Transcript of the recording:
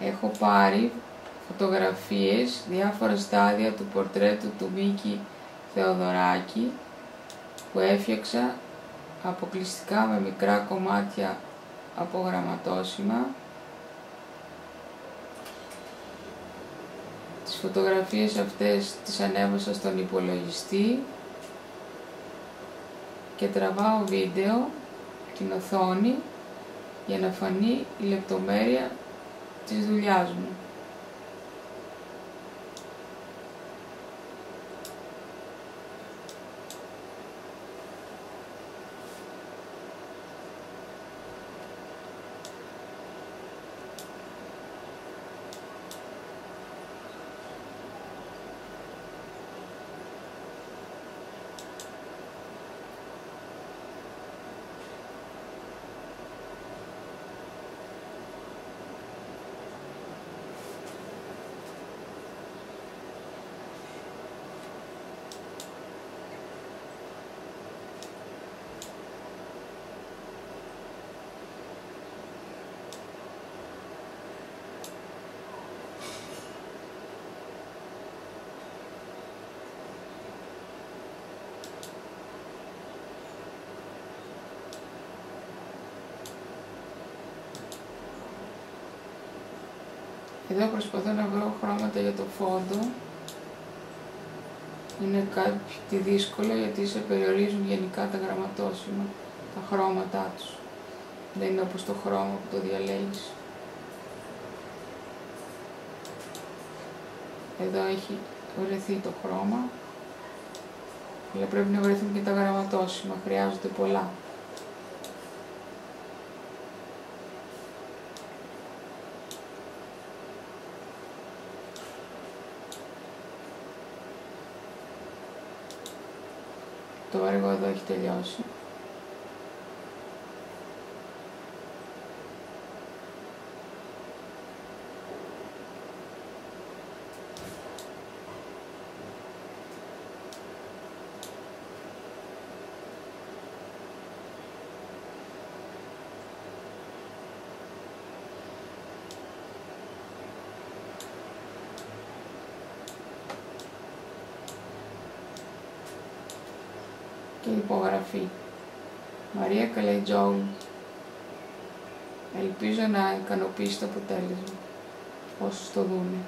έχω πάρει φωτογραφίες, διάφορα στάδια του πορτρέτου του Μίκη Θεοδωράκη που έφτιαξα αποκλειστικά με μικρά κομμάτια από γραμματόσημα. Τις φωτογραφίες αυτές τις ανέβασα στον υπολογιστή και τραβάω βίντεο την οθόνη για να φανεί η λεπτομέρεια entusiasmo. Εδώ προσπαθώ να βρω χρώματα για το φόντο. Είναι κάτι δύσκολο γιατί σε περιορίζουν γενικά τα γραμματόσημα, τα χρώματά τους. Δεν είναι όπως το χρώμα που το διαλέγεις. Εδώ έχει βρεθεί το χρώμα, αλλά πρέπει να βρεθούν και τα γραμματόσημα, χρειάζονται πολλά. Το έργο εδώ και υπογραφή. Μαρία Καλαϊτζόγλου. Ελπίζω να ικανοποιήσει το αποτέλεσμα όσους το δούνε.